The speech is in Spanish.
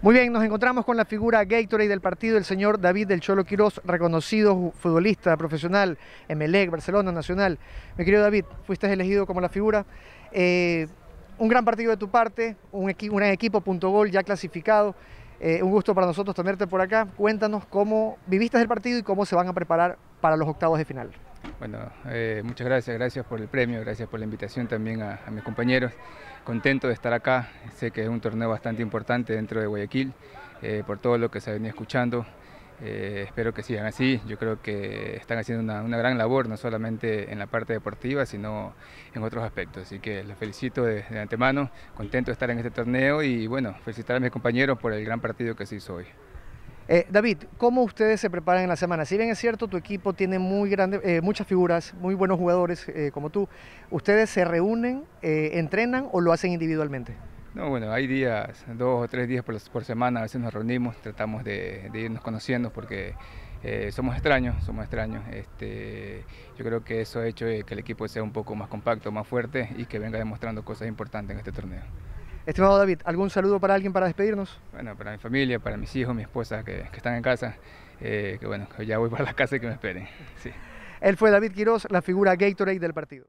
Muy bien, nos encontramos con la figura Gatorade del partido, el señor David del Cholo Quiroz, reconocido futbolista profesional, Emelec, Barcelona, Nacional. Mi querido David, fuiste elegido como la figura. Eh, un gran partido de tu parte, un, un equipo punto gol ya clasificado. Eh, un gusto para nosotros tenerte por acá. Cuéntanos cómo viviste el partido y cómo se van a preparar para los octavos de final. Bueno, eh, muchas gracias, gracias por el premio, gracias por la invitación también a, mis compañeros. Contento de estar acá, sé que es un torneo bastante importante dentro de Guayaquil, eh, por todo lo que se venía escuchando. Eh, espero que sigan así, yo creo que están haciendo una, gran labor, no solamente en la parte deportiva, sino en otros aspectos. Así que les felicito de antemano, contento de estar en este torneo y bueno, felicitar a mis compañeros por el gran partido que se hizo hoy. Eh, David, ¿cómo ustedes se preparan en la semana? Si bien es cierto, tu equipo tiene muy grande, eh, muchas figuras, muy buenos jugadores eh, como tú, ¿ustedes se reúnen, eh, entrenan o lo hacen individualmente? No, bueno, hay días, dos o tres días por, por semana, a veces nos reunimos, tratamos de, de irnos conociendo porque eh, somos extraños, somos extraños. Este, yo creo que eso ha hecho que el equipo sea un poco más compacto, más fuerte y que venga demostrando cosas importantes en este torneo. Estimado David, ¿algún saludo para alguien para despedirnos? Bueno, para mi familia, para mis hijos, mi esposa que, que están en casa, eh, que bueno, ya voy para la casa y que me esperen. Sí. Él fue David Quiroz, la figura Gatorade del partido.